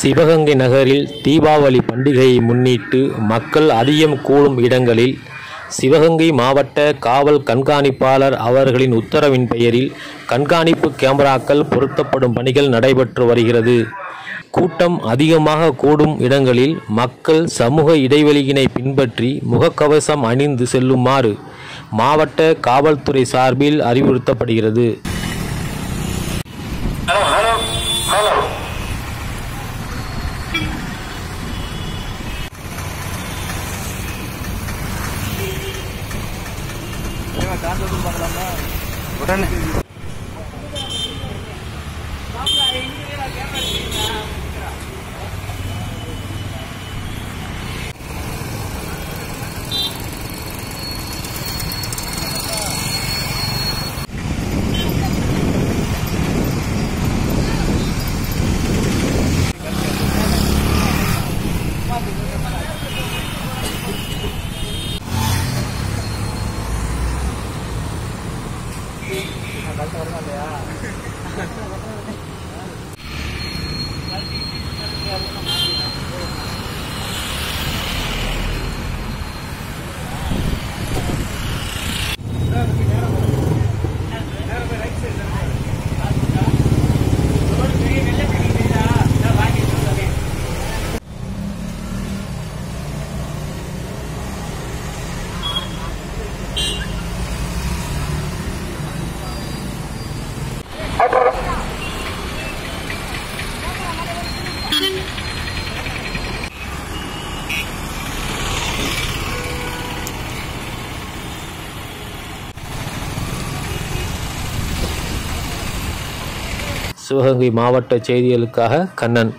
சிவகங்கை நகரில் தீபாவளி பண்டிகையை முன்னிட்டு மக்கள் அதிகம் கூடும் இடங்களில் சிவகங்கை மாவட்ட காவல் கண்காணிப்பாளர் அவர்களின் உத்தரவின் பெயரில் கண்காணிப்பு கேமராக்கள் பொருத்தப்படும் பணிகள் நடைபெற்று வருகிறது. கூட்டம் அதிகமாக கூடும் இடங்களில் மக்கள் சமூக இடைவெளியினை பின்பற்றி முகக்கவசம் அணிந்து செல்லுமாறு மாவட்ட காவல்துறை சார்பில் அறிவுறுத்தப்படுகிறது. உடனே. 말씀을하 네. சிவகங்கை மாவட்ட செய்திகளுக்காக கண்ணன்.